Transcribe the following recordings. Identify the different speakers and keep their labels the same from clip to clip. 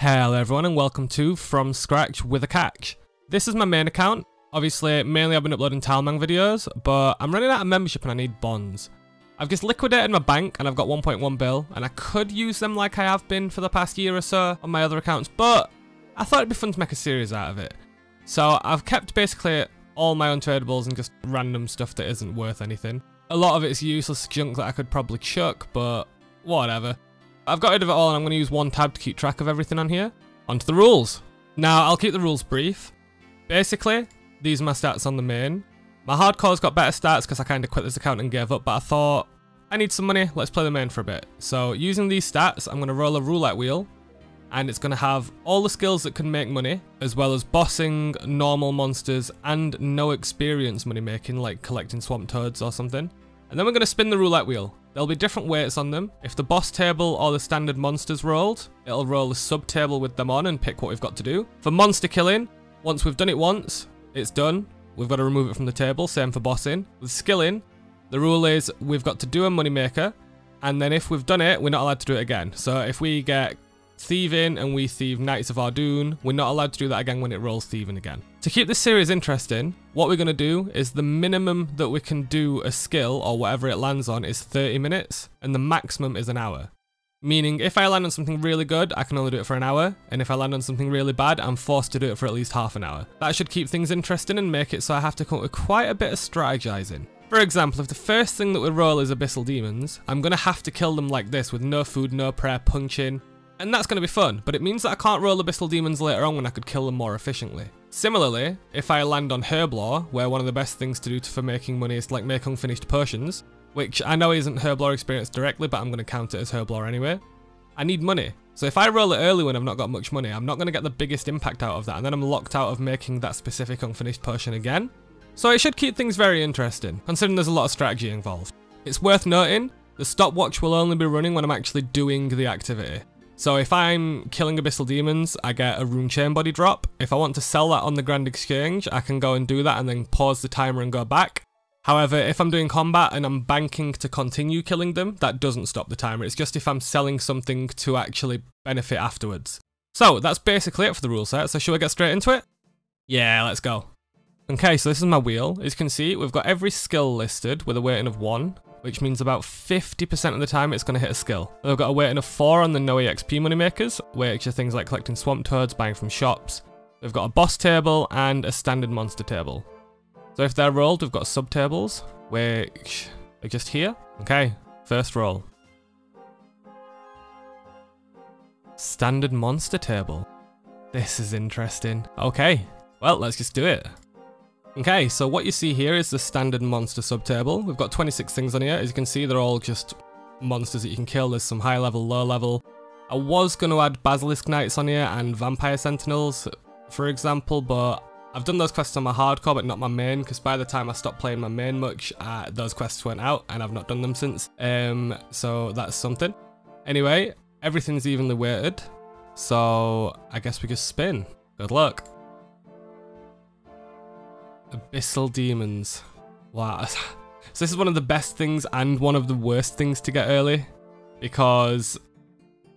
Speaker 1: Hello everyone and welcome to From Scratch with a Catch. This is my main account. Obviously, mainly I've been uploading Tileman videos, but I'm running out of membership and I need bonds. I've just liquidated my bank and I've got 1.1 bill, and I could use them like I have been for the past year or so on my other accounts, but I thought it'd be fun to make a series out of it. So I've kept basically all my untradables and just random stuff that isn't worth anything. A lot of it's useless junk that I could probably chuck, but whatever. I've got rid of it all and I'm going to use one tab to keep track of everything on here. Onto the rules. Now, I'll keep the rules brief. Basically, these are my stats on the main. My hardcore's got better stats because I kind of quit this account and gave up, but I thought, I need some money, let's play the main for a bit. So, using these stats, I'm going to roll a roulette wheel, and it's going to have all the skills that can make money, as well as bossing, normal monsters, and no experience money making, like collecting swamp toads or something. And then we're going to spin the roulette wheel. There'll be different weights on them. If the boss table or the standard monsters rolled, it'll roll a sub table with them on and pick what we've got to do. For monster killing, once we've done it once, it's done. We've got to remove it from the table, same for bossing. With skilling, the rule is we've got to do a moneymaker, and then if we've done it, we're not allowed to do it again. So if we get thieving and we thieve Knights of Ardougne, we're not allowed to do that again when it rolls thieving again. To keep this series interesting, what we're going to do is the minimum that we can do a skill or whatever it lands on is 30 minutes and the maximum is an hour. Meaning if I land on something really good, I can only do it for an hour, and if I land on something really bad, I'm forced to do it for at least half an hour. That should keep things interesting and make it so I have to come up with quite a bit of strategizing. For example, if the first thing that we roll is Abyssal Demons, I'm going to have to kill them like this with no food, no prayer, punching, and that's going to be fun, but it means that I can't roll Abyssal Demons later on when I could kill them more efficiently. Similarly, if I land on Herblore, where one of the best things to do for making money is to like make unfinished potions, which I know isn't Herblore experience directly, but I'm going to count it as Herblore anyway, I need money. So if I roll it early when I've not got much money, I'm not going to get the biggest impact out of that, and then I'm locked out of making that specific unfinished potion again. So it should keep things very interesting, considering there's a lot of strategy involved. It's worth noting, the stopwatch will only be running when I'm actually doing the activity. So if I'm killing Abyssal Demons, I get a Rune Chain Body drop. If I want to sell that on the Grand Exchange, I can go and do that and then pause the timer and go back. However, if I'm doing combat and I'm banking to continue killing them, that doesn't stop the timer. It's just if I'm selling something to actually benefit afterwards. So that's basically it for the rule set. So should we get straight into it? Yeah, let's go. Okay, so this is my wheel. As you can see, we've got every skill listed with a weighting of 1 which means about 50% of the time it's going to hit a skill. We've got a weighting of 4 on the no EXP moneymakers, which are things like collecting swamp toads, buying from shops. We've got a boss table and a standard monster table. So if they're rolled, we've got sub-tables, which are just here. Okay, first roll. Standard monster table. This is interesting. Okay, well, let's just do it. Okay, so what you see here is the standard monster subtable. We've got 26 things on here. As you can see, they're all just monsters that you can kill. There's some high level, low level. I was going to add Basilisk Knights on here and Vampire Sentinels, for example, but I've done those quests on my hardcore, but not my main, because by the time I stopped playing my main much, uh, those quests went out, and I've not done them since. Um, so that's something. Anyway, everything's evenly weighted, so I guess we just spin. Good luck. Abyssal Demons. Wow. So this is one of the best things and one of the worst things to get early. Because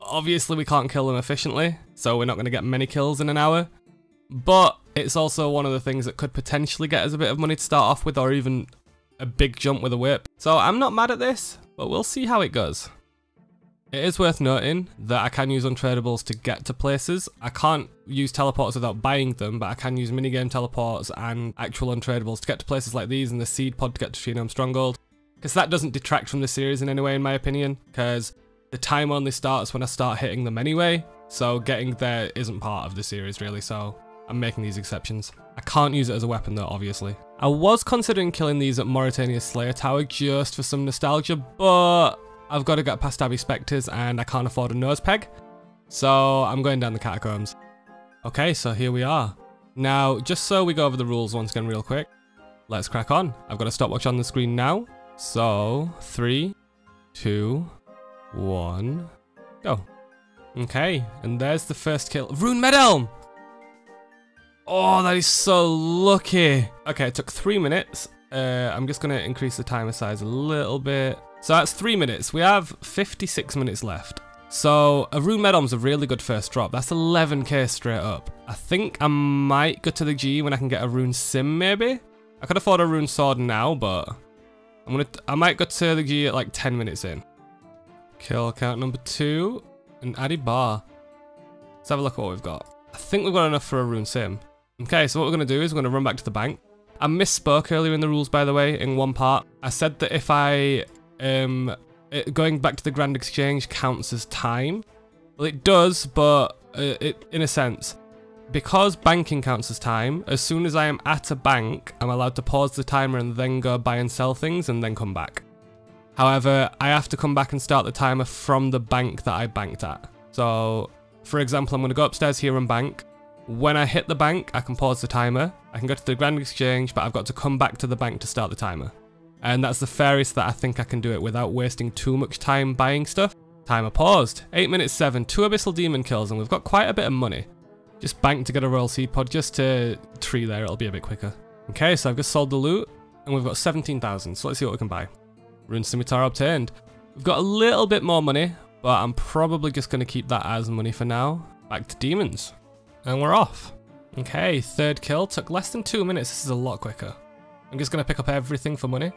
Speaker 1: obviously we can't kill them efficiently. So we're not going to get many kills in an hour. But it's also one of the things that could potentially get us a bit of money to start off with or even a big jump with a whip. So I'm not mad at this, but we'll see how it goes. It is worth noting that I can use untradables to get to places. I can't use teleports without buying them, but I can use minigame teleports and actual untradables to get to places like these and the seed pod to get to Tree Stronghold. Because that doesn't detract from the series in any way in my opinion, because the time only starts when I start hitting them anyway, so getting there isn't part of the series really, so I'm making these exceptions. I can't use it as a weapon though, obviously. I was considering killing these at Morytania Slayer Tower just for some nostalgia, but I've got to get past Abbey Spectres and I can't afford a nose peg. So I'm going down the catacombs. Okay, so here we are. Now, just so we go over the rules once again real quick, let's crack on. I've got a stopwatch on the screen now. So, three, two, one, go. Okay, and there's the first kill. Rune Medelm! Oh, that is so lucky. Okay, it took three minutes. Uh, I'm just going to increase the timer size a little bit. So that's three minutes. We have 56 minutes left. So a rune medal's a really good first drop. That's 11k straight up. I think I might go to the G when I can get a rune scim maybe. I could afford a rune sword now, but I'm gonna I might go to the G at like 10 minutes in. Kill count number two, an Addy bar. Let's have a look at what we've got. I think we've got enough for a rune scim. Okay, so what we're gonna do is we're gonna run back to the bank. I misspoke earlier in the rules, by the way, in one part. I said that if I um it, going back to the Grand Exchange counts as time. Well, it does, but uh, it in a sense. Because banking counts as time, as soon as I am at a bank, I'm allowed to pause the timer and then go buy and sell things and then come back. However, I have to come back and start the timer from the bank that I banked at. So, for example, I'm going to go upstairs here and bank. When I hit the bank, I can pause the timer. I can go to the Grand Exchange, but I've got to come back to the bank to start the timer. And that's the fairest that I think I can do it without wasting too much time buying stuff. Timer paused. 8 minutes 7, 2 Abyssal Demon kills, and we've got quite a bit of money. Just bank to get a Royal Seed Pod just to tree there, it'll be a bit quicker. Okay, so I've just sold the loot, and we've got 17,000, so let's see what we can buy. Rune Scimitar obtained. We've got a little bit more money, but I'm probably just going to keep that as money for now. Back to demons. And we're off. Okay, third kill. Took less than two minutes. This is a lot quicker. I'm just going to pick up everything for money.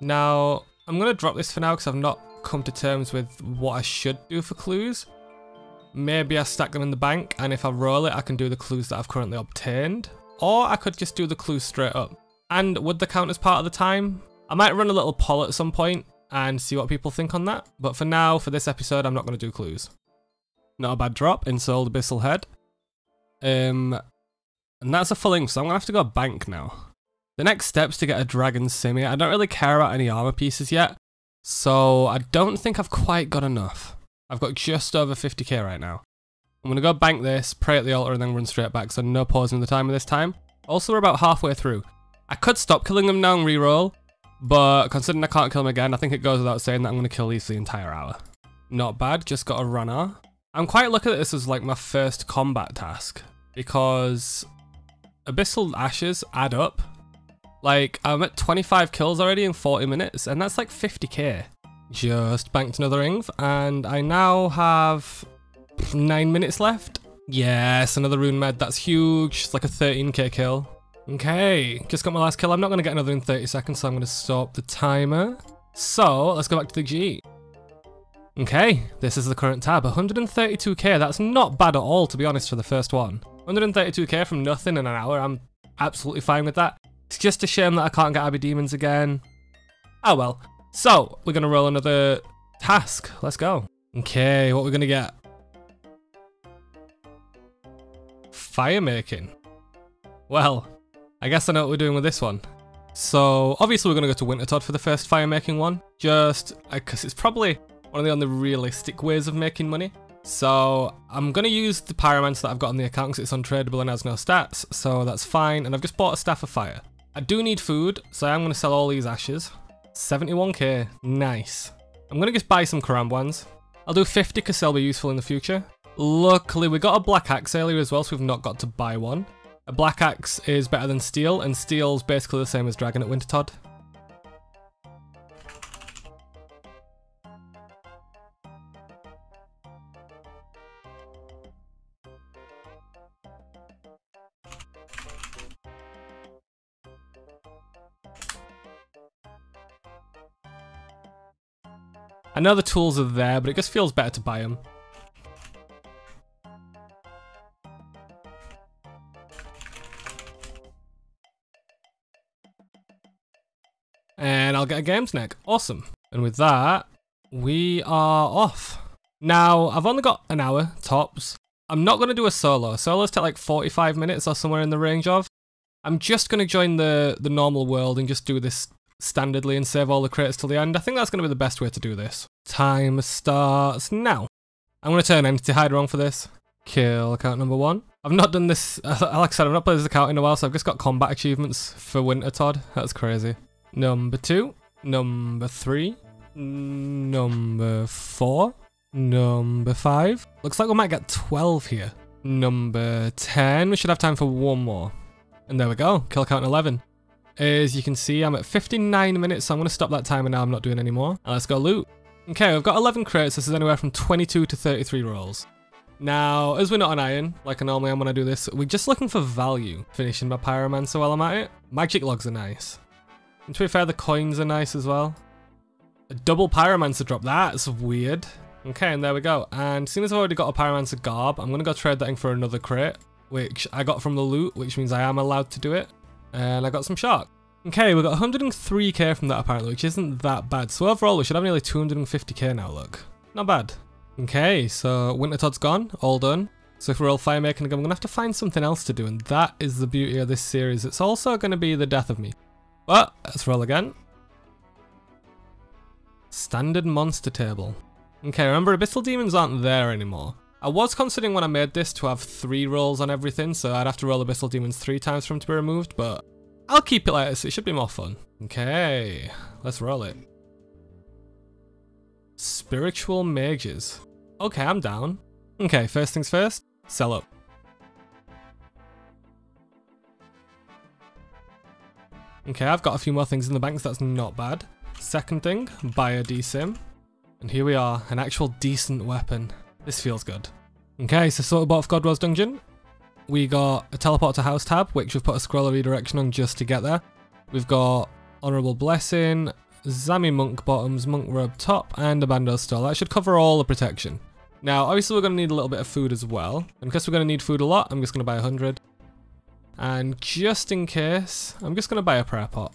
Speaker 1: Now, I'm going to drop this for now because I've not come to terms with what I should do for clues. Maybe I stack them in the bank and if I roll it, I can do the clues that I've currently obtained. Or I could just do the clues straight up. And would the count as part of the time? I might run a little poll at some point and see what people think on that. But for now, for this episode, I'm not going to do clues. Not a bad drop, Ensouled Abyssal Head. Um, and that's a full ink, so I'm going to have to go bank now. The next step's to get a Dragon Simi. I don't really care about any armor pieces yet, so I don't think I've quite got enough. I've got just over 50k right now. I'm going to go bank this, pray at the altar, and then run straight back, so no pausing the timer this time. Also, we're about halfway through. I could stop killing them now and reroll, but considering I can't kill them again, I think it goes without saying that I'm going to kill these the entire hour. Not bad, just got a runner. I'm quite lucky that this as like my first combat task, because Abyssal Ashes add up, like, I'm at 25 kills already in 40 minutes, and that's like 50k. Just banked another Ingv, and I now have 9 minutes left. Yes, another rune med, that's huge. It's like a 13k kill. Okay, just got my last kill. I'm not going to get another in 30 seconds, so I'm going to stop the timer. So, let's go back to the G. Okay, this is the current tab. 132k, that's not bad at all, to be honest, for the first one. 132k from nothing in an hour, I'm absolutely fine with that. It's just a shame that I can't get Abbey Demons again. Oh well. So, we're going to roll another task. Let's go. Okay, what we're going to get? Fire making. Well, I guess I know what we're doing with this one. So, obviously we're going to go to Wintertodt for the first fire making one. Just, uh, because it's probably one of the only realistic ways of making money. So I'm going to use the Pyromancer that I've got on the account because it's untradeable and has no stats, so that's fine. And I've just bought a Staff of Fire. I do need food, so I'm going to sell all these ashes. 71k, nice. I'm going to just buy some Karambwans. I'll do 50 because they'll be useful in the future. Luckily, we got a Black Axe earlier as well, so we've not got to buy one. A Black Axe is better than Steel, and Steel's basically the same as Dragon at Wintertodt. I know the tools are there, but it just feels better to buy them. And I'll get a games neck. Awesome. And with that, we are off. Now, I've only got an hour, tops. I'm not going to do a solo. Solos take like 45 minutes or somewhere in the range of. I'm just going to join the, the normal world and just do this standardly and save all the crates till the end. I think that's going to be the best way to do this. Time starts now. I'm going to turn Entity Hider on for this. Kill account number one. I've not done this, like I said, I've not played this account in a while, so I've just got combat achievements for Wintertodt. That's crazy. Number two. Number three. Number four. Number five. Looks like we might get 12 here. Number 10. We should have time for one more. And there we go. Kill count 11. As you can see, I'm at 59 minutes, so I'm going to stop that timer now. I'm not doing any more. Let's go loot. Okay, we've got 11 crates. This is anywhere from 22 to 33 rolls. Now, as we're not on iron, like I normally am when I do this, we're just looking for value, finishing my pyromancer while I'm at it. Magic logs are nice. And to be fair, the coins are nice as well. A double pyromancer drop, that's weird. Okay, and there we go. And seeing as I've already got a pyromancer garb, I'm gonna go trade that in for another crate, which I got from the loot, which means I am allowed to do it. And I got some shark. Okay, we got 103k from that apparently, which isn't that bad. So overall, we should have nearly 250k now, look. Not bad. Okay, so Wintertodt's gone, all done. So if we're all fire making again, I'm going to have to find something else to do, and that is the beauty of this series. It's also going to be the death of me. But, let's roll again. Standard monster table. Okay, remember Abyssal Demons aren't there anymore. I was considering when I made this to have three rolls on everything, so I'd have to roll Abyssal Demons three times for them to be removed, but I'll keep it like this, it should be more fun. Okay, let's roll it. Spiritual Mages. Okay, I'm down. Okay, first things first, sell up. Okay, I've got a few more things in the bank, so that's not bad. Second thing, buy a DSIM. And here we are, an actual decent weapon. This feels good. Okay, so sort of bought God Wars Dungeon. We got a teleport to house tab, which we've put a scroll of redirection on just to get there. We've got Honourable Blessing, Zami Monk bottoms, Monk robe top, and a Bandos stole. That should cover all the protection. Now, obviously we're going to need a little bit of food as well. And because we're going to need food a lot, I'm just going to buy 100. And just in case, I'm just going to buy a prayer pot.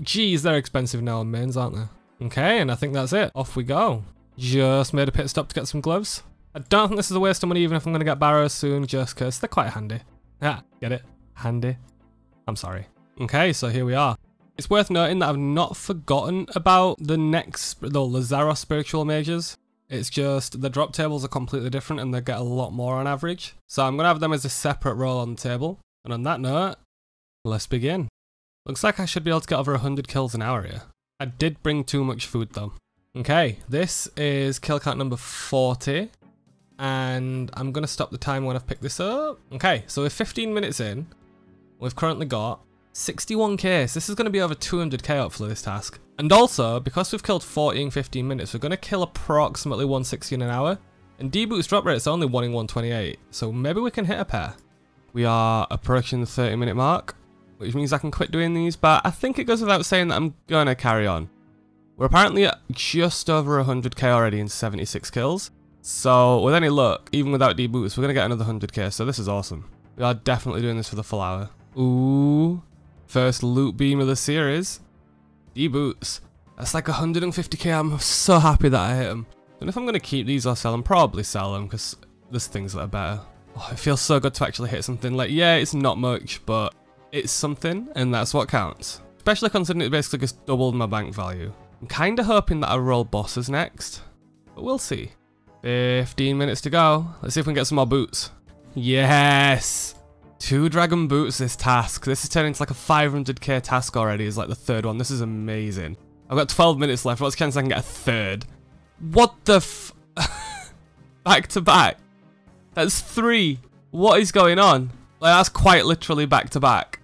Speaker 1: Geez, they're expensive now on mains, aren't they? Okay, and I think that's it. Off we go. Just made a pit stop to get some gloves. I don't think this is a waste of money even if I'm going to get barrows soon, just because they're quite handy. Yeah, get it? Handy. I'm sorry. Okay, so here we are. It's worth noting that I've not forgotten about the next, the Lazaros spiritual mages. It's just the drop tables are completely different and they get a lot more on average. So I'm going to have them as a separate roll on the table. And on that note, let's begin. Looks like I should be able to get over 100 kills an hour here. I did bring too much food though. Okay, this is kill count number 40. And I'm to stop the time when I've picked this up. Okay, so we're 15 minutes in. We've currently got 61k. So this is to be over 200k up for this task. And also, because we've killed 40 in 15 minutes, we're to kill approximately 160 in an hour. And D-Boot's drop rate is only 1 in 128. So maybe we can hit a pair. We are approaching the 30 minute mark, which means I can quit doing these, but I think it goes without saying that I'm to carry on. We're apparently at just over 100k already in 76 kills. So with any luck, even without D-Boots, we're going to get another 100k, so this is awesome. We are definitely doing this for the full hour. Ooh, first loot beam of the series. D-Boots. That's like 150k, I'm so happy that I hit them. And if I'm going to keep these or sell them, probably sell them, because there's things that are better. Oh, it feels so good to actually hit something. Like, yeah, it's not much, but it's something, and that's what counts. Especially considering it basically just doubled my bank value. I'm kind of hoping that I roll bosses next, but we'll see. 15 minutes to go. Let's see if we can get some more boots. Yes! Two dragon boots this task. This is turning into like a 500k task already is like the third one. This is amazing. I've got 12 minutes left. What's the chance I can get a third? What the f- Back to back. That's three. What is going on? Like, that's quite literally back to back.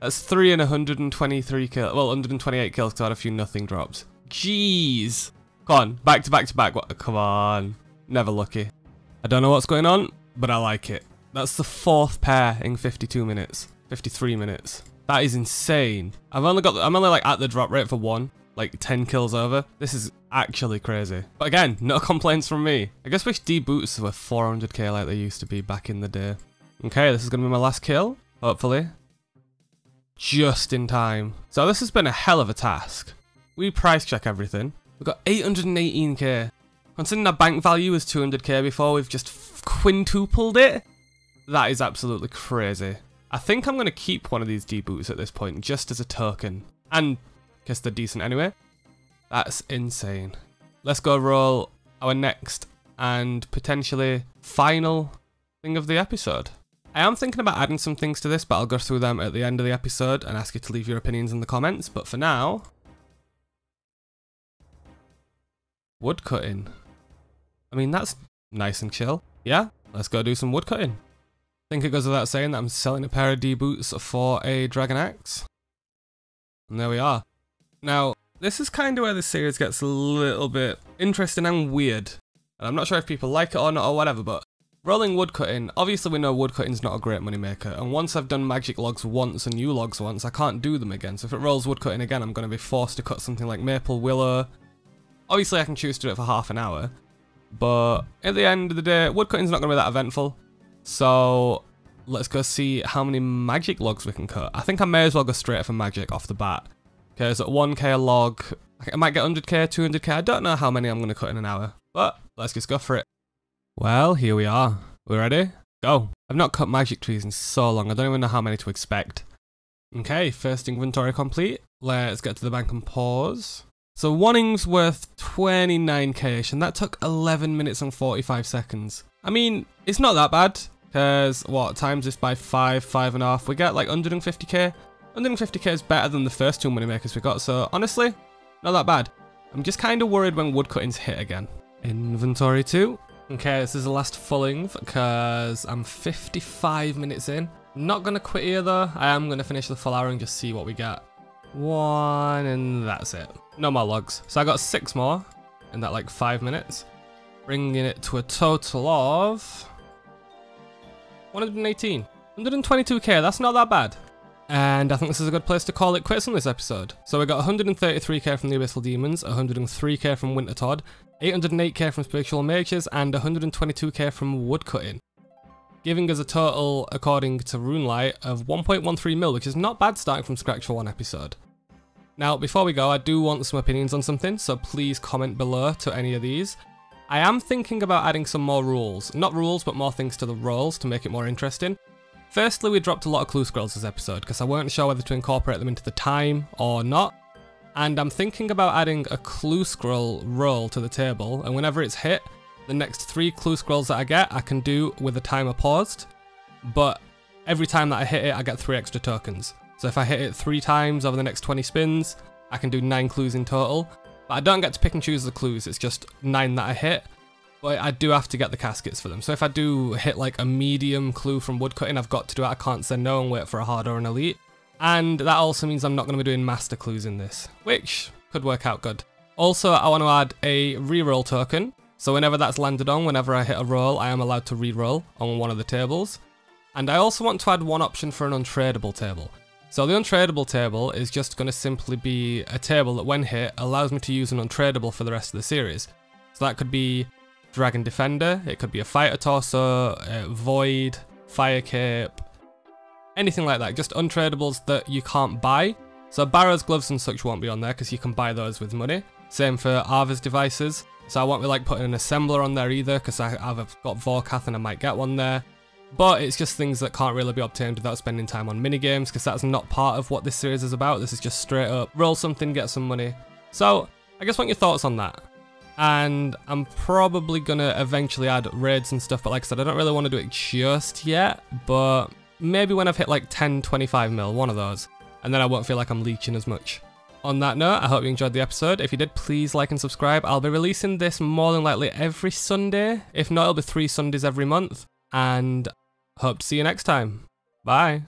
Speaker 1: That's three and 123 kills. Well, 128 kills because I had a few nothing drops. Jeez. Come on, back to back to back. What? Come on. Never lucky. I don't know what's going on, but I like it. That's the fourth pair in 52 minutes. 53 minutes. That is insane. I've only got, I'm only like at the drop rate for one like 10 kills over. This is actually crazy. But again, no complaints from me. I guess wish D-boots were 400k like they used to be back in the day. Okay, this is going to be my last kill, hopefully. Just in time. So this has been a hell of a task. We price check everything. We've got 818k. Considering our bank value was 200k before, we've just quintupled it. That is absolutely crazy. I think I'm going to keep one of these D-boots at this point, just as a token. And because they're decent anyway. That's insane. Let's go roll our next and potentially final thing of the episode. I am thinking about adding some things to this, but I'll go through them at the end of the episode and ask you to leave your opinions in the comments. But for now, wood cutting. I mean, that's nice and chill. Yeah, let's go do some woodcutting. I think it goes without saying that I'm selling a pair of D boots for a dragon axe. And there we are. Now, this is kind of where this series gets a little bit interesting and weird. And I'm not sure if people like it or not or whatever, but rolling woodcutting, obviously we know woodcutting's not a great moneymaker, and once I've done magic logs once and yew logs once, I can't do them again. So if it rolls woodcutting again, I'm going to be forced to cut something like maple, willow. Obviously I can choose to do it for half an hour, but at the end of the day, woodcutting's not going to be that eventful. So let's go see how many magic logs we can cut. I think I may as well go straight for magic off the bat. Okay, so 1k a log. I might get 100k, 200k. I don't know how many I'm going to cut in an hour, but let's just go for it. Well, here we are. We ready? Go. I've not cut magic trees in so long, I don't even know how many to expect. Okay, first inventory complete. Let's get to the bank and pause. So Wanning's worth 29k-ish, and that took 11 minutes and 45 seconds. I mean, it's not that bad, because, what, times this by 5, 5 and a half, we get like 150k. 150k is better than the first two moneymakers we got, so honestly, not that bad. I'm just kind of worried when woodcutting's hit again. Inventory 2. Okay, this is the last fulling because I'm 55 minutes in. Not going to quit here though. I am going to finish the full hour and just see what we get. One, and that's it. No more logs. So I got six more in that like five minutes. Bringing it to a total of 118. 122k, that's not that bad. And I think this is a good place to call it quits on this episode. So we got 133k from the Abyssal Demons, 103k from Wintertodt, 808k from Spiritual Mages, and 122k from Woodcutting. Giving us a total, according to Runelite, of 1.13 mil, which is not bad starting from scratch for one episode. Now, before we go, I do want some opinions on something, so please comment below to any of these. I am thinking about adding some more rules. Not rules, but more things to the roles to make it more interesting. Firstly, we dropped a lot of clue scrolls this episode because I weren't sure whether to incorporate them into the time or not. And I'm thinking about adding a clue scroll roll to the table, and whenever it's hit, the next three clue scrolls that I get, I can do with the timer paused. But every time that I hit it, I get three extra tokens. So if I hit it three times over the next 20 spins, I can do nine clues in total. But I don't get to pick and choose the clues, it's just nine that I hit but I do have to get the caskets for them. So if I do hit like a medium clue from woodcutting, I've got to do it. I can't say no and wait for a hard or an elite. And that also means I'm not going to be doing master clues in this, which could work out good. Also, I want to add a reroll token. So whenever that's landed on, whenever I hit a roll, I am allowed to reroll on one of the tables. And I also want to add one option for an untradeable table. So the untradeable table is just going to simply be a table that when hit allows me to use an untradeable for the rest of the series. So that could be Dragon Defender, it could be a Fighter Torso, uh, Void, Fire Cape, anything like that, just untradables that you can't buy. So Barrow's gloves and such won't be on there because you can buy those with money. Same for Ava's devices. So I won't be like putting an assembler on there either because I've got Vorkath and I might get one there. But it's just things that can't really be obtained without spending time on minigames because that's not part of what this series is about. This is just straight up roll something, get some money. So I guess what your thoughts on that? and I'm probably gonna eventually add raids and stuff, but like I said, I don't really want to do it just yet, but maybe when I've hit like 10, 25 mil, one of those, and then I won't feel like I'm leeching as much. On that note, I hope you enjoyed the episode. If you did, please like and subscribe. I'll be releasing this more than likely every Sunday. If not, it'll be three Sundays every month. And hope to see you next time. Bye.